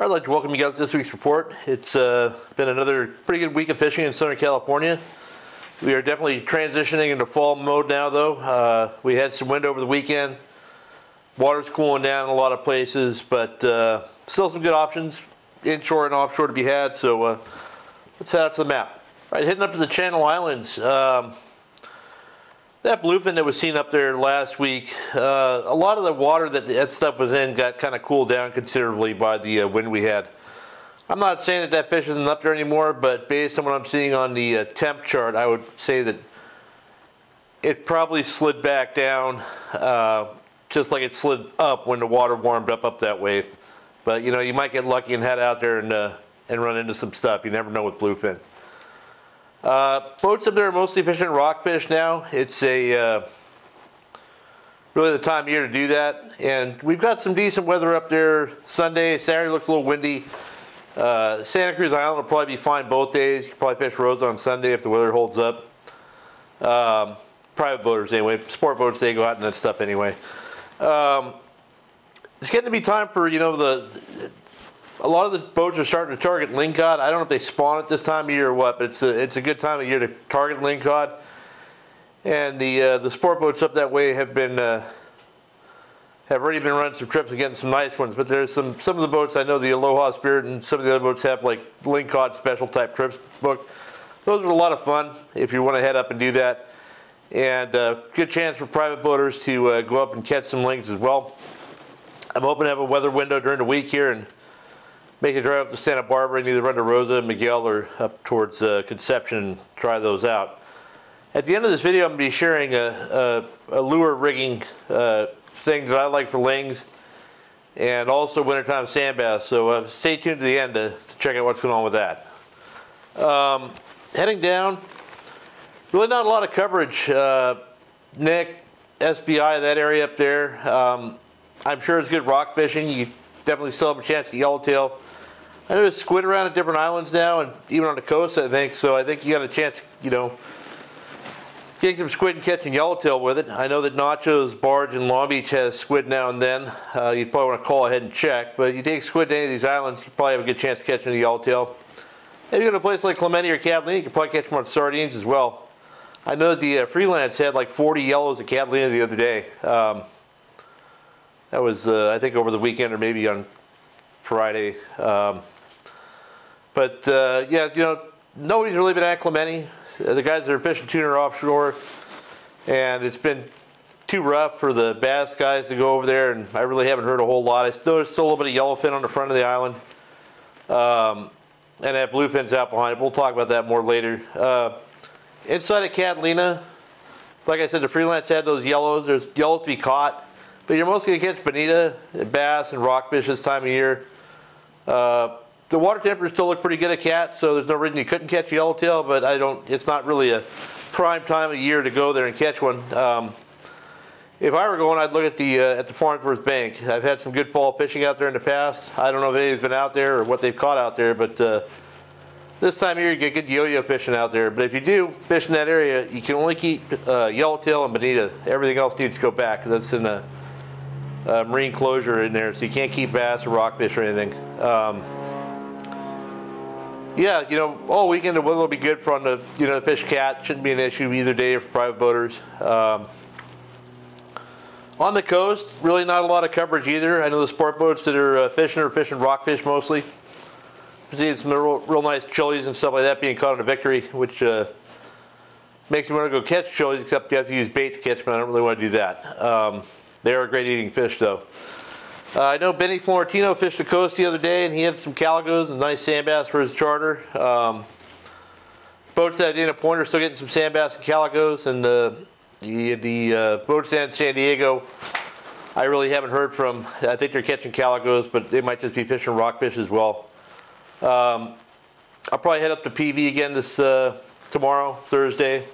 I'd like to welcome you guys to this week's report. It's uh, been another pretty good week of fishing in Southern California. We are definitely transitioning into fall mode now, though. Uh, we had some wind over the weekend. Water's cooling down in a lot of places, but uh, still some good options inshore and offshore to be had. So uh, let's head out to the map. All right, heading up to the Channel Islands. Um, that bluefin that was seen up there last week, uh, a lot of the water that that stuff was in got kind of cooled down considerably by the uh, wind we had. I'm not saying that that fish isn't up there anymore, but based on what I'm seeing on the uh, temp chart, I would say that it probably slid back down uh, just like it slid up when the water warmed up up that way. But you know, you might get lucky and head out there and, uh, and run into some stuff. You never know with bluefin. Uh, boats up there are mostly fishing rockfish now. It's a uh, really the time of year to do that. And we've got some decent weather up there. Sunday, Saturday looks a little windy. Uh, Santa Cruz Island will probably be fine both days. You can probably fish Rosa on Sunday if the weather holds up. Um, private boaters anyway. Sport boats, they go out and that stuff anyway. Um, it's getting to be time for, you know, the a lot of the boats are starting to target lingcod. I don't know if they spawn at this time of year or what, but it's a, it's a good time of year to target lingcod. And the uh, the sport boats up that way have been uh, have already been running some trips and getting some nice ones. But there's some some of the boats I know the Aloha Spirit and some of the other boats have like lingcod special type trips booked. Those are a lot of fun if you want to head up and do that. And uh, good chance for private boaters to uh, go up and catch some lings as well. I'm hoping to have a weather window during the week here and make a drive up to Santa Barbara and either run to Rosa, Miguel, or up towards uh, Conception and try those out. At the end of this video, I'm going to be sharing a, a, a lure rigging uh, thing that I like for lings and also wintertime sand bass. So uh, stay tuned to the end to, to, check out what's going on with that. Um, heading down, really not a lot of coverage. Uh, Nick, SBI, that area up there. Um, I'm sure it's good rock fishing. You definitely still have a chance at yellowtail. I know there's squid around at different islands now, and even on the coast, I think. So I think you got a chance, you know, getting some squid and catching yellowtail with it. I know that Nacho's barge in Long Beach has squid now and then. Uh, you'd probably want to call ahead and check. But you take squid to any of these islands, you probably have a good chance of catching a yellowtail. If you go to a place like Clemente or Catalina, you can probably catch them on sardines as well. I know that the uh, freelance had like 40 yellows at Catalina the other day. Um, that was, uh, I think, over the weekend or maybe on Friday. Um, but uh, yeah, you know, nobody's really been. Uh, the guys that are fishing tuna offshore, and it's been too rough for the bass guys to go over there, and I really haven't heard a whole lot. I noticed still a little bit of yellowfin on the front of the island, um, and that bluefin's out behind it. We'll talk about that more later. Uh, inside of Catalina, like I said, the freelance had those yellows. There's yellows to be caught, but you're mostly going to catch bonita, bass, and rockfish this time of year. Uh, the water temperatures still look pretty good at cat, so there's no reason you couldn't catch yellowtail, but I don't, it's not really a prime time of year to go there and catch one. Um, if I were going, I'd look at the uh, at the Farnsworth Bank. I've had some good fall fishing out there in the past. I don't know if anybody's been out there or what they've caught out there, but uh, this time of year you get good yo-yo fishing out there. But if you do fish in that area, you can only keep uh, yellowtail and bonita. Everything else needs to go back that's in a, a, marine closure in there, so you can't keep bass or rockfish or anything. Um, yeah, you know, all weekend the weather will be good for on the, you know, the fish cat. Shouldn't be an issue either day for private boaters. Um, on the coast, really not a lot of coverage either. I know the sport boats that are uh, fishing are fishing rockfish mostly. Seeing some real, real nice chilies and stuff like that being caught on a victory, which uh, makes me want to go catch chilies, except you have to use bait to catch them. I don't really want to do that. Um, they are a great eating fish, though. Uh, I know Benny Florentino fished the coast the other day, and he had some calicos and nice sand bass for his charter. Um, boats at Dana Point are still getting some sand bass and calicos, and uh, the, the uh, boats in San Diego, I really haven't heard from. I think they're catching calicos, but they might just be fishing rockfish as well. Um, I'll probably head up to PV again this uh, tomorrow, Thursday.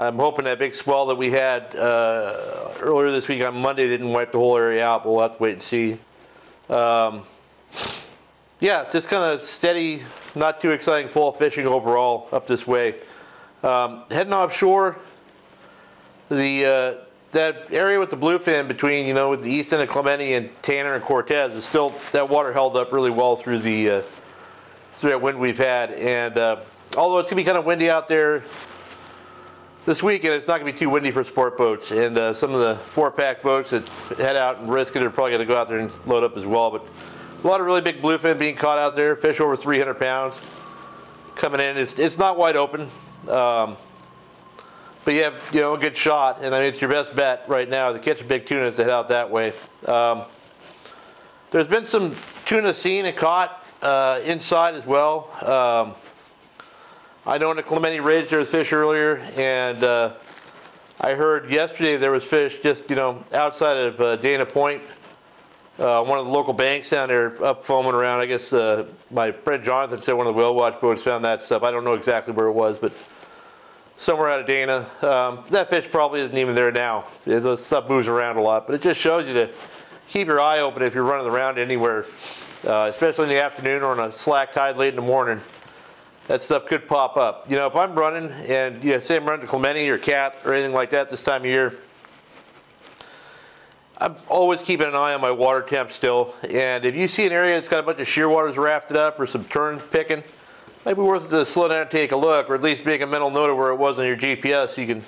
I'm hoping that big swell that we had uh, earlier this week on Monday didn't wipe the whole area out, but we'll have to wait and see. Um, yeah, just kind of steady, not too exciting fall fishing overall up this way. Um, heading offshore, the uh, that area with the bluefin between, you know, with the east end of Clemente and Tanner and Cortez is still, that water held up really well through the, uh, through that wind we've had. And uh, although it's gonna be kind of windy out there this weekend, it's not gonna be too windy for sport boats. And uh, some of the four pack boats that head out and risk it are probably gonna go out there and load up as well. But a lot of really big bluefin being caught out there, fish over 300 pounds coming in. It's, it's not wide open. Um, but you have you know a good shot, and I mean it's your best bet right now to catch a big tuna to head out that way. Um, there's been some tuna seen and caught uh, inside as well. Um, I know in the Clemente Ridge there was fish earlier, and uh, I heard yesterday there was fish just you know outside of uh, Dana Point, uh, one of the local banks down there up foaming around. I guess uh, my friend Jonathan said one of the whale watch boats found that stuff. I don't know exactly where it was, but somewhere out of Dana. Um, that fish probably isn't even there now. The stuff moves around a lot, but it just shows you to keep your eye open if you're running around anywhere, uh, especially in the afternoon or on a slack tide late in the morning. That stuff could pop up. You know, if I'm running and you know, say I'm running to Clemente or Cat or anything like that this time of year, I'm always keeping an eye on my water temp still. And if you see an area that's got a bunch of shearwaters rafted up or some terns picking, maybe be worth to slow down and take a look, or at least make a mental note of where it was on your GPS so you can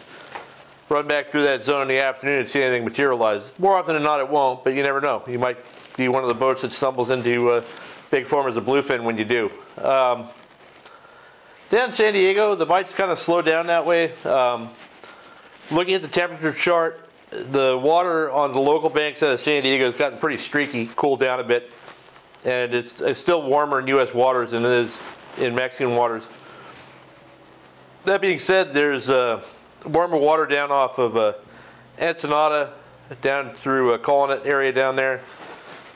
run back through that zone in the afternoon and see anything materialize. More often than not, it won't, but you never know. You might be one of the boats that stumbles into uh, big foamers of bluefin when you do. Um, down in San Diego, the bites kind of slow down that way. Um, looking at the temperature chart, the water on the local banks out of San Diego has gotten pretty streaky, cooled down a bit, and it's, it's still warmer in U.S. waters than it is in Mexican waters. That being said, there's uh, warmer water down off of uh, Ensenada, down through uh, Colonet area down there.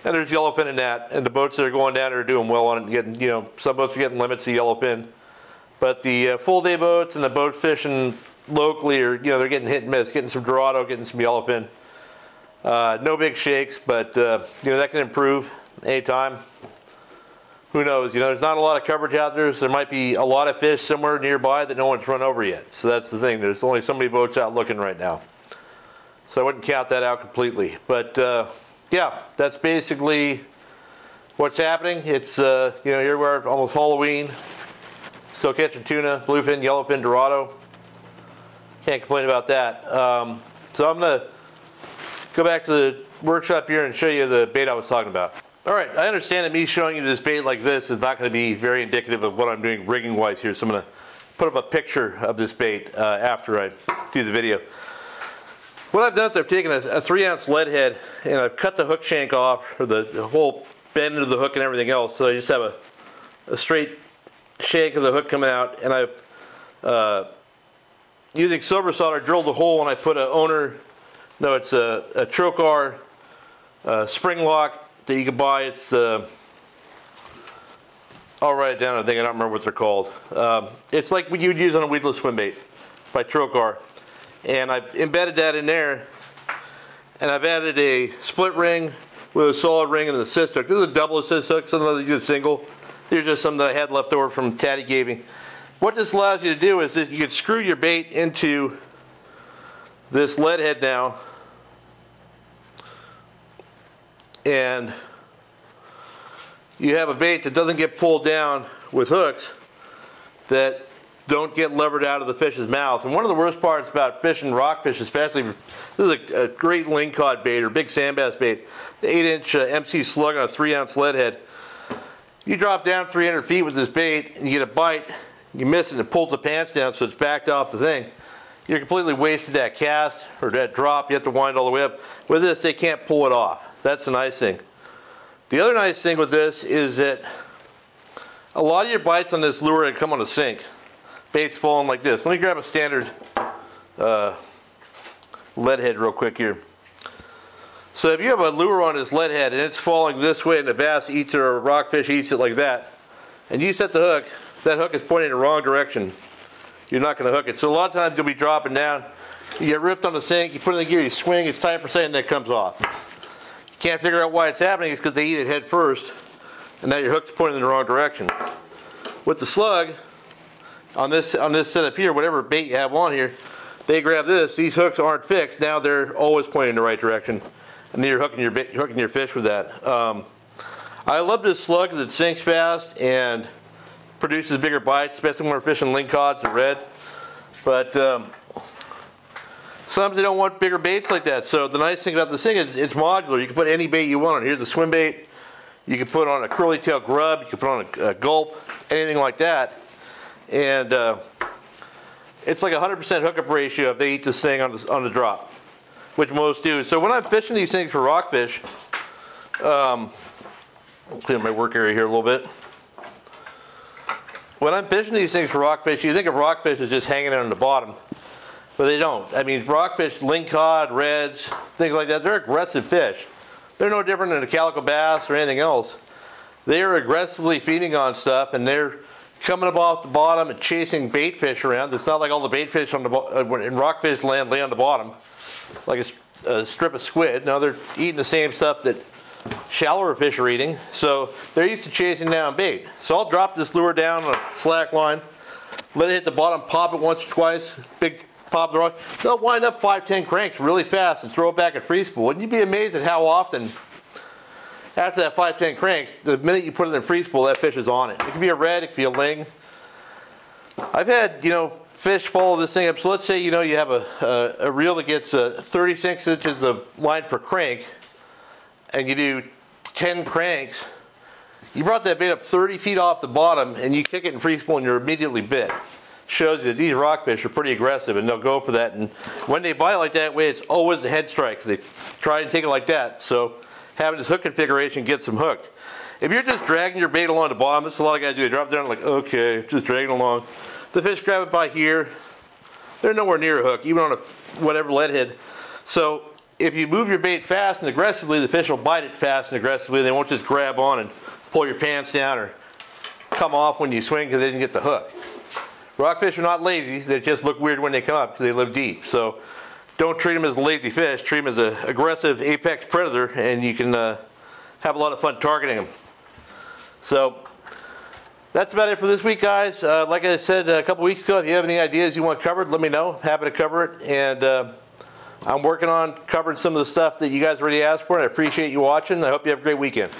And there's yellowfin in that, and the boats that are going down there are doing well on it. Getting, you know, some boats are getting limits of yellowfin, but the uh, full day boats and the boat fishing locally are, you know, they're getting hit and miss, getting some Dorado, getting some yellowfin. Uh, no big shakes, but uh, you know that can improve anytime who knows? You know, there's not a lot of coverage out there, so there might be a lot of fish somewhere nearby that no one's run over yet. So that's the thing. There's only so many boats out looking right now. So I wouldn't count that out completely. But uh, yeah, that's basically what's happening. It's, uh, you know, here we're almost Halloween. Still catching tuna, bluefin, yellowfin, dorado. Can't complain about that. Um, so I'm to go back to the workshop here and show you the bait I was talking about. All right, I understand that me showing you this bait like this is not going to be very indicative of what I'm doing rigging wise here, so I'm going to put up a picture of this bait uh, after I do the video. What I've done is I've taken a, a, three ounce lead head and I've cut the hook shank off, or the, the whole bend of the hook and everything else, so I just have a, a straight shank of the hook coming out, and I've, uh, using silver solder, drilled a hole and I put a owner, no, it's a, a Trokar uh, spring lock that you can buy. It's uh, I'll write it down. I think I don't remember what they're called. Um, it's like what you would use on a weedless swim bait by Trokar. and I've embedded that in there, and I've added a split ring with a solid ring and an assist hook. This is a double assist hook. Sometimes I use a single. These are just some that I had left over from Taddy gave me. What this allows you to do is that you can screw your bait into this lead head now and you have a bait that doesn't get pulled down with hooks that don't get levered out of the fish's mouth. And one of the worst parts about fishing rockfish, especially, this is a, a great lingcod bait or big sand bass bait, 8 inch uh, MC slug on a 3 ounce lead head. You drop down 300 feet with this bait and you get a bite, you miss it and it pulls the pants down so it's backed off the thing. You're completely wasted that cast or that drop. You have to wind all the way up. With this, they can't pull it off. That's the nice thing. The other nice thing with this is that a lot of your bites on this lure come on a sink. Bait's falling like this. Let me grab a standard uh, lead head real quick here. So if you have a lure on this lead head and it's falling this way and the bass eats it or a rockfish eats it like that, and you set the hook, that hook is pointing in the wrong direction. You're not going to hook it. So a lot of times you'll be dropping down, you get ripped on the sink, you put it in the gear, you swing, it's tight percent and it comes off. You Can't figure out why it's happening. It's because they eat it head first, and now your hook's pointing in the wrong direction. With the slug, on this on this setup here, whatever bait you have on here, they grab this, these hooks aren't fixed, now they're always pointing in the right direction. And then you're hooking your, hooking your fish with that. Um, I love this slug because it sinks fast and produces bigger bites, especially when we're fishing lingcods and red. But um, sometimes they don't want bigger baits like that. So the nice thing about this thing is it's modular. You can put any bait you want on. Here's a swim bait. You can put on a curly tail grub. You can put on a, a gulp, anything like that. And uh, it's like a 100% hookup ratio if they eat this thing on the, on the drop, which most do. So when I'm fishing these things for rockfish, um, clean my work area here a little bit. When I'm fishing these things for rockfish, you think of rockfish as just hanging out on the bottom, but they don't. I mean, rockfish, lingcod, reds, things like that, they're aggressive fish. They're no different than a calico bass or anything else. They are aggressively feeding on stuff and they're coming up off the bottom and chasing bait fish around. It's not like all the bait fish on the uh, in rockfish land lay on the bottom, like a, a strip of squid. Now they're eating the same stuff that shallower fish are eating. So they're used to chasing down bait. So I'll drop this lure down on a slack line, let it hit the bottom, pop it once or twice, big pop the rock. They'll wind up five, ten cranks really fast and throw it back at free spool. And you'd be amazed at how often after that five, ten cranks, the minute you put it in free spool, that fish is on it. It could be a red, it could be a ling. I've had, you know, fish follow this thing up. So let's say, you know, you have a, a, a reel that gets uh, 36 inches of line per crank and you do 10 cranks, you brought that bait up 30 feet off the bottom and you kick it in free spool and you're immediately bit. Shows you that these rockfish are pretty aggressive and they'll go for that. And when they bite like that way, it's always a head strike they try and take it like that. So having this hook configuration gets them hooked. If you're just dragging your bait along the bottom, this is a lot of guys do. They drop down like, okay, just dragging along. The fish grab it by here. They're nowhere near a hook, even on a whatever lead head. So if you move your bait fast and aggressively, the fish will bite it fast and aggressively. They won't just grab on and pull your pants down or come off when you swing because they didn't get the hook. Rockfish are not lazy. They just look weird when they come up because they live deep. So don't treat them as a lazy fish. Treat them as an aggressive apex predator and you can uh, have a lot of fun targeting them. So that's about it for this week, guys. Uh, like I said a couple weeks ago, if you have any ideas you want covered, let me know. Happy to cover it. And uh, I'm working on covering some of the stuff that you guys already asked for, and I appreciate you watching. I hope you have a great weekend.